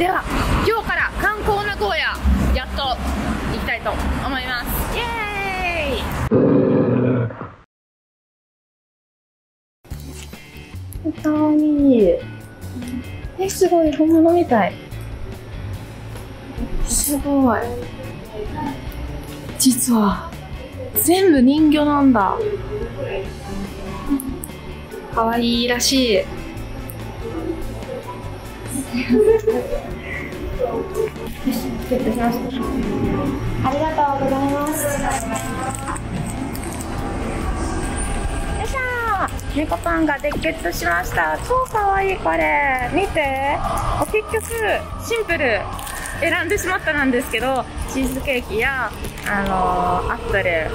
では今日から観光名古屋やっと行きたいと思います。イエーイ！かわいいえすごい本物みたい。すごい。実は全部人魚なんだ。かわいいらしいありがとうございます。よいしょ猫パンが熱血しました。超かわい。いこれ見て。結局シンプル。選んでしまったなんですけどチーズケーキやあのー、アップル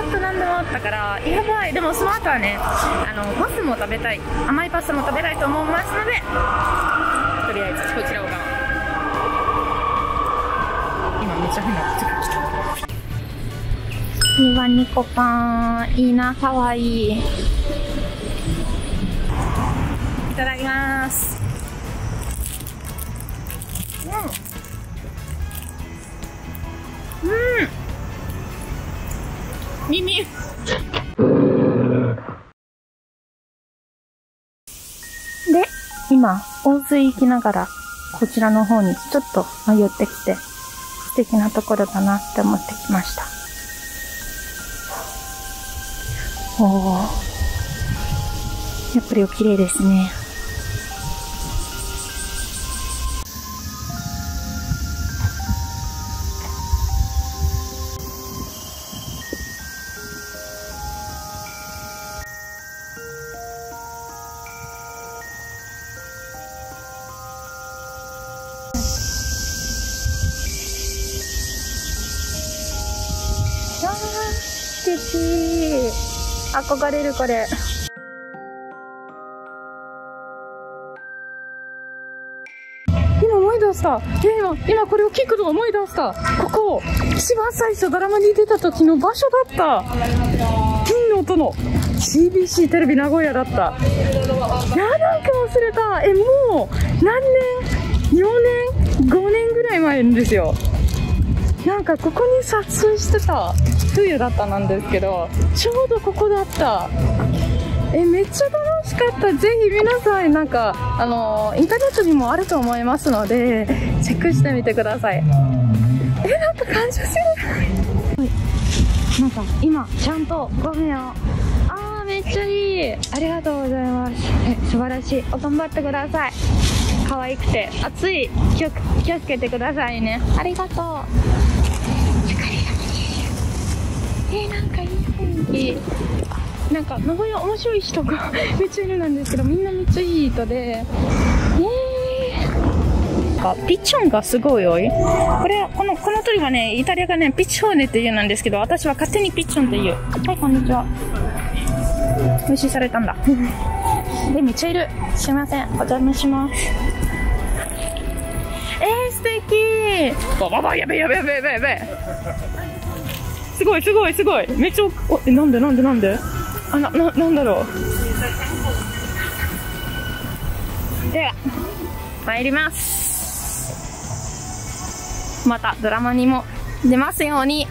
もっと何でもあったからやばいでもその後はねあのパスも食べたい。甘いパスも食べたいと思いますのでとりあえずこちらを。我慢今めっちゃ変なことが来た。2番ニコパンいいな。かわいい。いただきます。うん。うん。耳。今温水行きながらこちらの方にちょっと迷ってきて素敵なところだなって思ってきました。おおやっぱりお綺麗ですね。素敵。憧れるこれ。今思い出した。今今これを聞くの思い出した。ここ。一番最初ドラマに出た時の場所だった。金の音の。CBC テレビ名古屋だった。いやなんか忘れた。えもう何年？4年？5年ぐらい前ですよ。なんかここに撮影してた冬だったなんですけどちょうどここだった。えめっちゃ楽しかった。ぜひ皆さんなんかあのインターネットにもあると思いますのでチェックしてみてください。えなんか感謝する。なんか今ちゃんとごめんよ。あーめっちゃいい。ありがとうございます。え素晴らしい。お頑張ってください可愛くて暑い気を気をつけてくださいね。ありがとう。えー、なんかいい雰囲気。なんか名古屋面白い人が めっちゃいるなんですけどみんなめっちゃいい人で。えー、ピッチョンがすごい多い。これこのこの鳥はねイタリアがねピッチョーネって言うなんですけど私は勝手にピッチョンって言う。はいこんにちは。無視されたんだ。でめっちゃいる。すいません。お邪魔します。えー、素敵。バババやべやべやべやべやべ。すごいすごいすごい。めっちゃおえなんでなんでなんで？あなななんだろう。では参ります。またドラマにも出ますように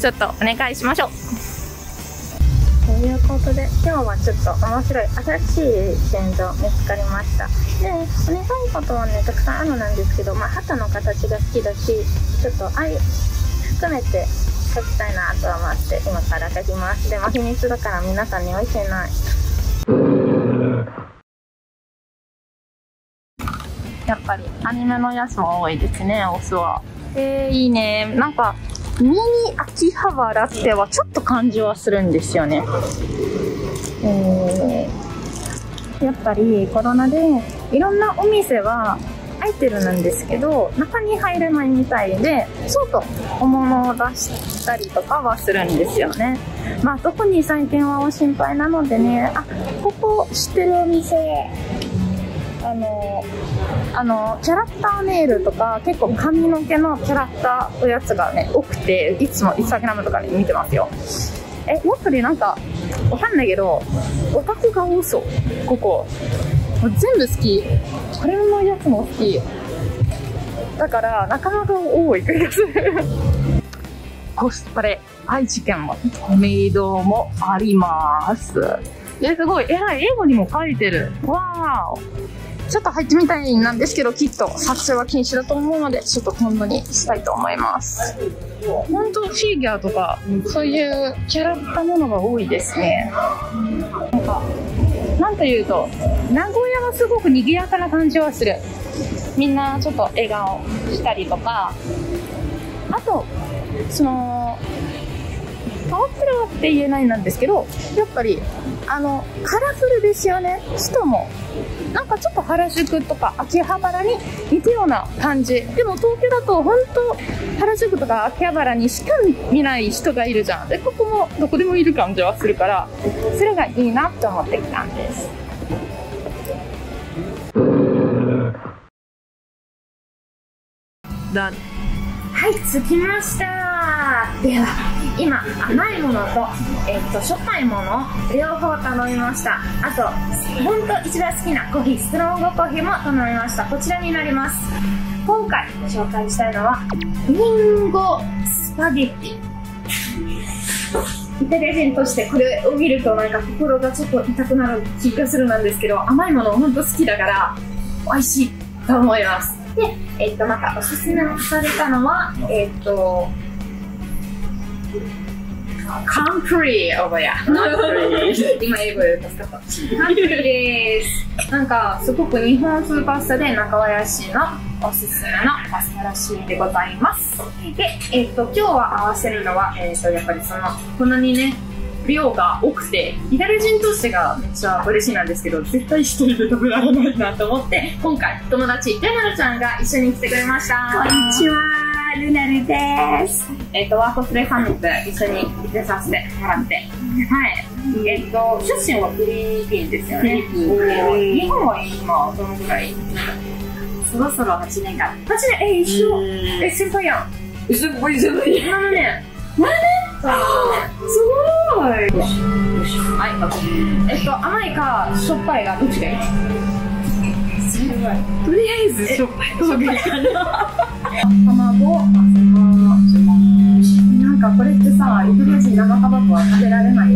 ちょっとお願いしましょう。いうことで今日はちょっと面白い新しい現状見つかりました。でお願い事はねたくさんあるなんですけどまあ旗の形が好きだしちょっと愛含めて書きたいなと思って今から書きます。でも秘密だから皆さんには教えない。やっぱりアニメのやつも多いですねオスは。えー、いいね。なんかミニ秋葉原ってはちょっと感じはするんですよね。えー、やっぱりコロナでいろんなお店は空いてるなんですけど中に入れないみたいで外小物を出したりとかはするんですよね。まあ特に最近はお心配なのでねあここ知ってるお店あのあのキャラクターネイルとか結構髪の毛のキャラクターおやつがね多くていつもインスタグラムとかで見てますよ。えやっぱりなんかわかんないけどオタクが多そうここ。もう全部好き。これのやつも好き。だからなかなか多い気がすコスプレ愛知県もトメイドもあります。えすごい。偉い英語にも書いてる。わー。ちょっと入ってみたいなんですけどきっと撮影は禁止だと思うのでちょっと今度にしたいと思います。本当フィギュアとかそういうキャラったものが多いですね。なんかなんというと名古屋はすごく賑やかな感じはする。みんなちょっと笑顔したりとか。あとそのパワフルって言えないなんですけどやっぱりあのカラフルですよね。人もなんかちょっと原宿とか秋葉原に似たような感じでも東京だと本当原宿とか秋葉原にしか見ない人がいるじゃんでここもどこでもいる感じはするからそれがいいなって思ってきたんです Done. はい、着きました。では、今、甘いものと、えっと、しょっぱいもの、両方頼みました。あと、本当一番好きなコーヒー、ストロングコーヒーも頼みました。こちらになります。今回ご紹介したいのは、リンゴスパゲッティ。イタリア人としてこれを見るとなんか心がちょっと痛くなる気がするなんですけど、甘いもの本当好きだから、美味しいと思います。で、えっと、またおすすめされたのは、えっと、カンプリー、おばや。今英語で助かった。カンプリーです。なんか、すごく日本風パスタで中林のおすすめのパスタらしいでございます。で、えっと、今日は合わせるのは、えっと、やっぱりその、こんなにね、量が多くて、イタリア人としてがめっちゃ嬉しいなんですけど、絶対一人で食べられないなと思って、今回、友達、ルナルちゃんが一緒に来てくれました。こんにちは、ルナルです。えっと、ワーコスレサミット一緒に行ってさせてもらって。はい。えっと、出身はフィリピンですよね。日本は今、どのぐらい？そろそろ8年間。マジで、え、一緒？うんえ、先輩やん。すごいすごい。7年。7年？すごい。はい、えっと、甘いか、しょっぱいがどっちがいい？とりあえずしょっぱい方がいいかな。卵、混ぜますなんかこれってさ、イタリア人生タバコは食べられないフ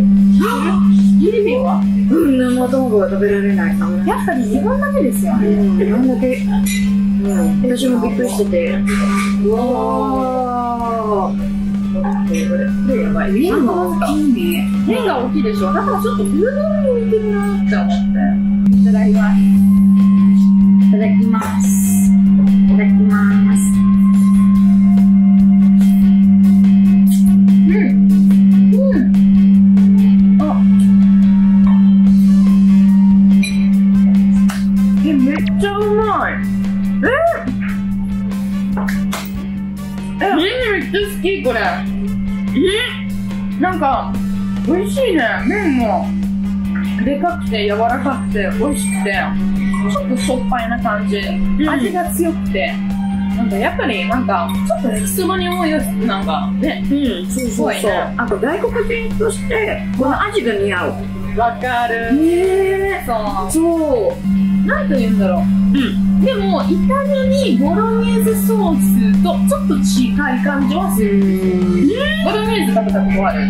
ィリピンはうん、生卵は食べられない。やっぱり日本だけですよね。うん、なんだけ。うん、私もびっくりしてて。うわー。これ、これやばい。麺が大きいね。麺が大きいでしょだからちょっと牛丼に似てるなって思って。いただきます。いただきます。いただきます。うん。うん。あ。え、めっちゃうまい。ええ、麺めっちゃ好き、これ。えなんか、美味しいね。麺も、でかくて柔らかくて美味しくて、ちょっとしょっぱいな感じ。味が強くて。なんかやっぱりなんか、ちょっと焼きそばに思い出す、なんかね。うん、そうすごいねあと外国人として、この味が似合う。わかる。ねそう。そう。なんと言うんだろう。うん。でも、イタリアにボロネーゼソースとちょっと近い感じはする。ボロネーゼ食べたことある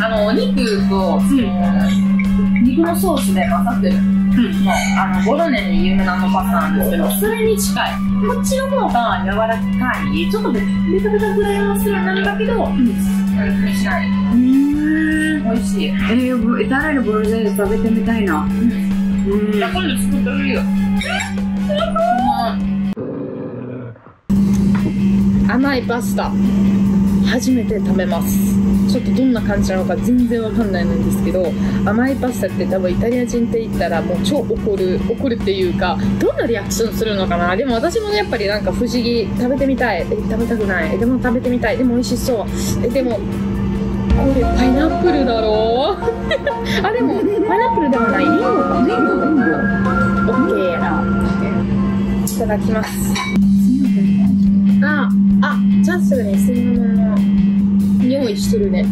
あの、お肉と、その肉のソースで混ざってる。うん。もう、あの、ボロネで有名なのパスタなんですけど、それに近い。こっちの方が柔らかい。ちょっとベタベタぐらいはするなん。だけど、うん、うん、しない。うん。美味しい。えー、イタリアのボロネーゼ食べてみたいな。うん。じゃあ今度作ってるよ。甘いパスタ初めて食べますちょっとどんな感じなのか全然わかんないんですけど甘いパスタって多分イタリア人って言ったらもう超怒る怒るっていうかどんなリアクションするのかな？でも私もやっぱりなんか不思議食べてみたい。え食べたくない。えでも食べてみたい。でも美味しそう。えでもこれパイナップルだろう？あでもパイナップルではない。リンゴリンゴリンゴオッケー。いただきます。ああチャンスルに吸い物の匂いしてるね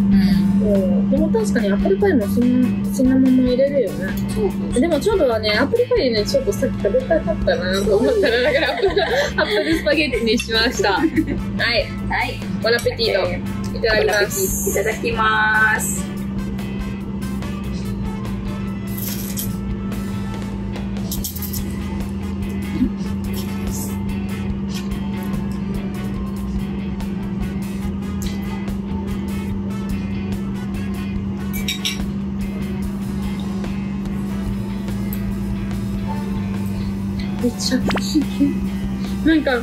おでも確かにアップルパイもシンシナモンも入れるよね。そうでもちょっとはね、アップルパイね、ちょっとさっき食べたかったなと思ったら、だからアップルスパゲッティにしました。はい。はい。ボナペティーノ。いただきまいす。ただきます。めちゃくちゃなんか、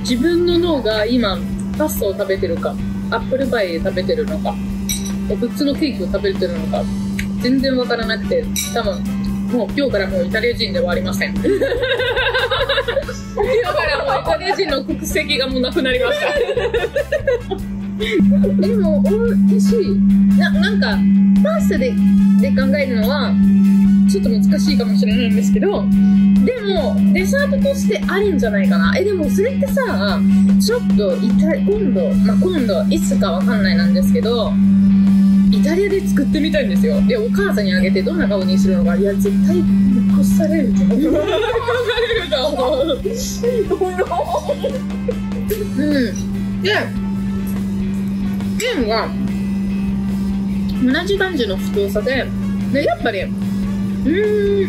自分の脳が今、パスタを食べてるか、アップルパイ食べてるのか、普通のケーキを食べてるのか、全然わからなくて、多分、もう今日からもうイタリア人ではありません。今日からもうイタリア人の国籍がもうなくなりました。でも、美味しい。な、なんか、パスタで、で考えるのは、ちょっと難しいかもしれないんですけど、でも、デザートとしてあるんじゃないかな。え、でもそれってさ、ちょっとイタ、今度、まあ、今度、いつかわかんないなんですけど、イタリアで作ってみたいんですよ。で、お母さんにあげてどんな顔にするのか、いや、絶対残されると思う。残されると思う。うん。で、麺が、同じ感じの太さで、で、やっぱり、う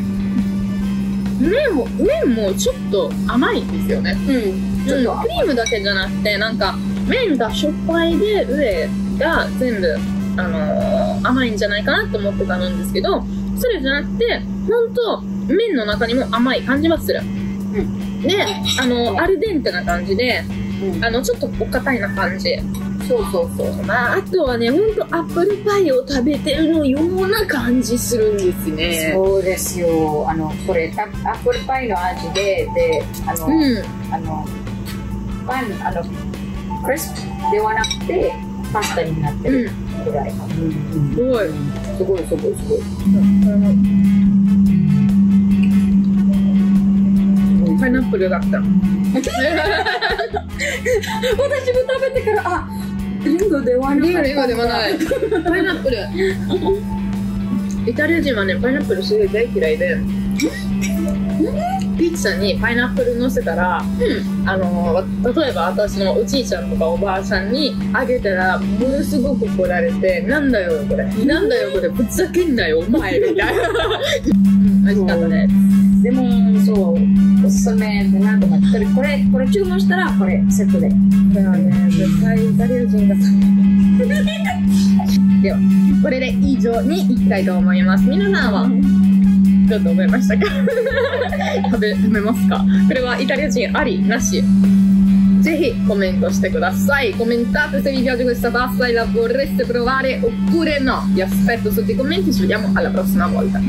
ん、麺も、麺もちょっと甘いですよね。うん。ちょっとクリームだけじゃなくて、なん。か、麺がしょっぱいで、上が全部、あのー甘いん。じゃないかなって思ってたん。ですけど、それじゃなくて、ほん。と、麺の中にも甘い感じはする。うん。で、あの、アルデンテな感じで、うん。あの、ちょっとお堅いな感じ。そうそうそう。まあ、あとはね、ほんとアップルパイを食べてるのような感じするんですね。そうですよ。あの、これ、たアップルパイの味で、で、あの、うん。あの、パン、あの、クリスプではなくて、パスタになってうん。るぐらい。うんすごい。すごい、すごい、すごい。パイナップルだった。私も食べてから、あ、リンゴではなかった。リンゴではない。パイナップル。イタリア人はね、パイナップルすごい大嫌いで、ピッツァにパイナップル乗せたら、あの、例えば私のおじいちゃんとかおばあさんにあげたら、ものすごく怒られて、なんだよこれ、なんだよこれ、ふざけんなよ、お前、みたいな。美味しかったです。でも、そう、おすすめでなんとか、これ、これ、これ注文したら、これ、セットで。これはね、絶対イタリア人が食べる。では、これで以上に行きたいと思います。皆さんは、どうと思いましたか？食べ、食べますか？これはイタリア人ありなしぜひコメントしてください。Commentate se vi piace questa pasta e la vorreste provare oppure no. Vi aspetto sotto i commenti, ci vediamo alla prossima volta.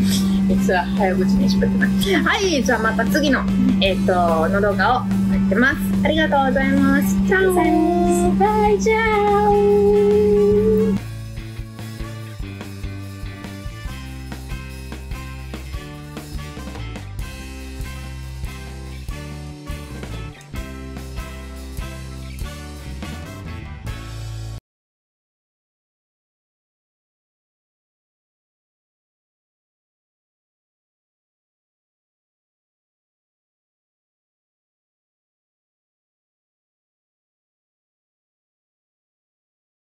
いつは早口に喋ってない。はい、じゃあまた次の、えっ、と、の動画を待ってます。ありがとうございます。チャオバイチャオ